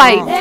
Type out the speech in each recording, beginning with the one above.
White.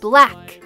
Black.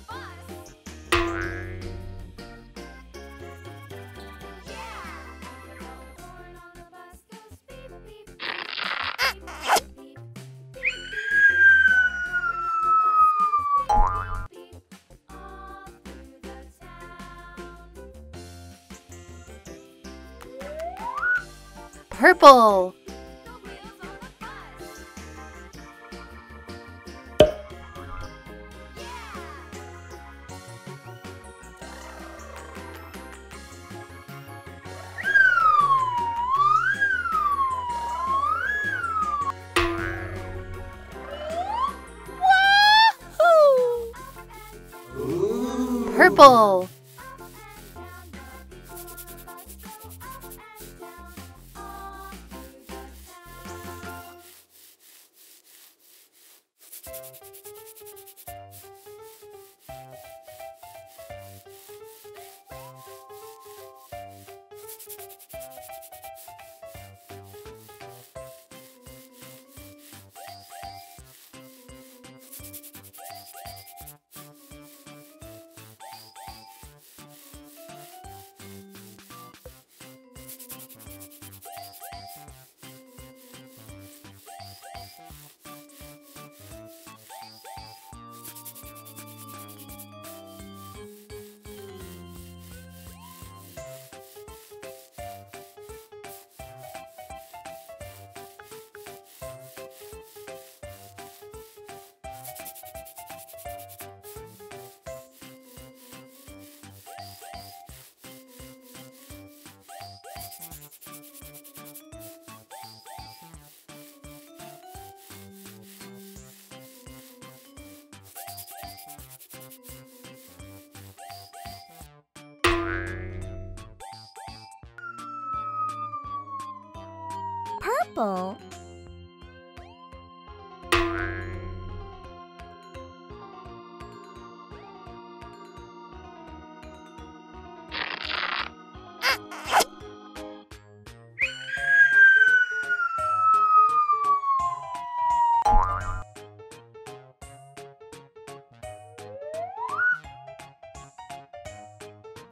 Purple. Purple.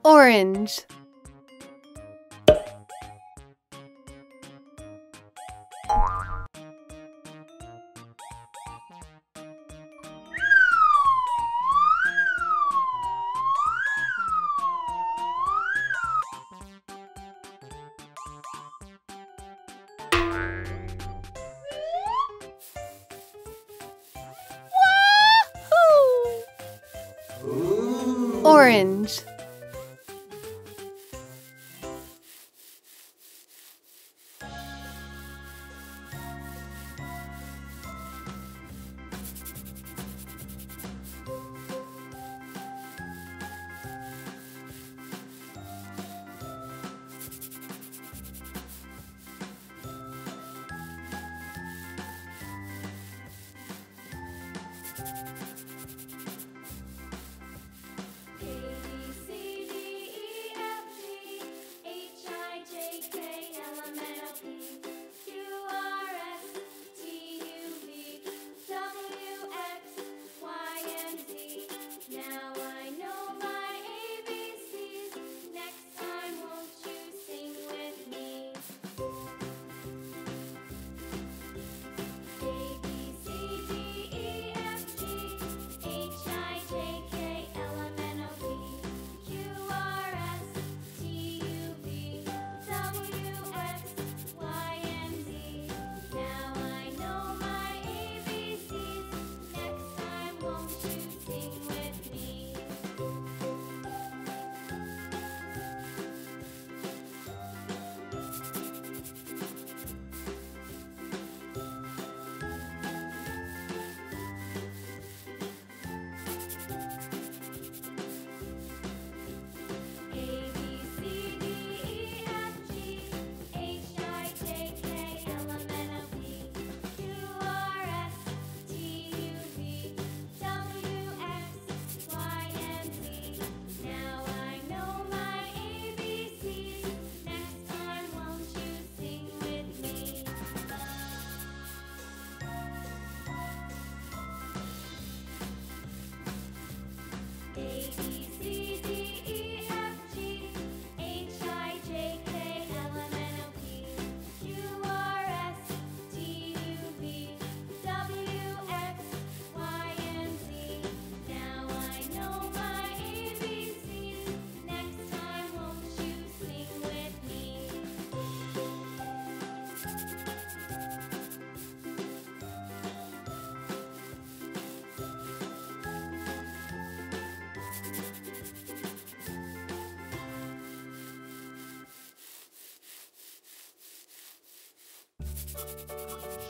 Orange.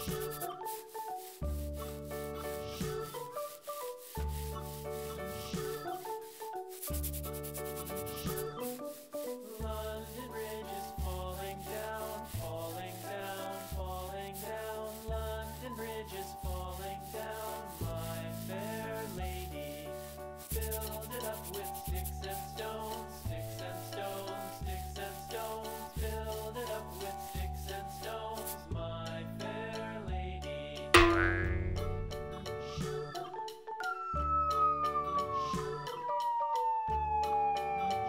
Shoot.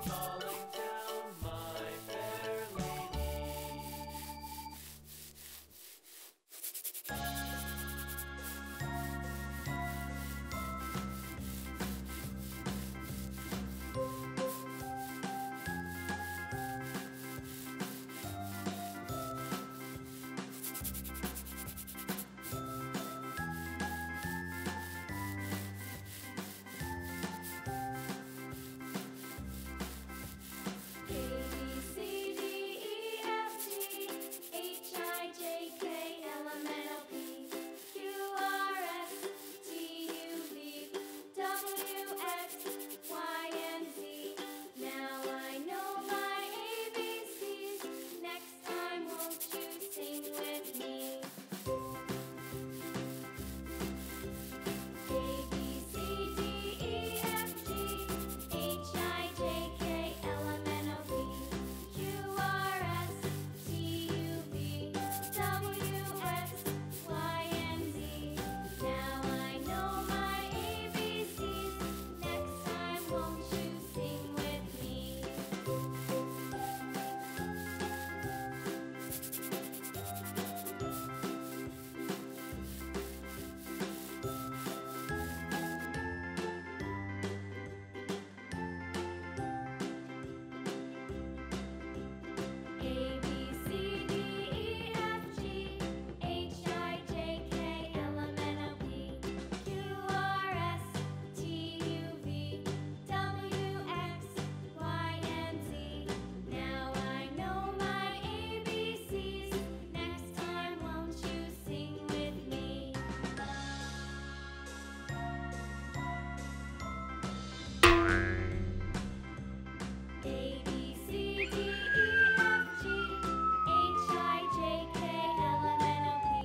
Bridge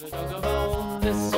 this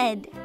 his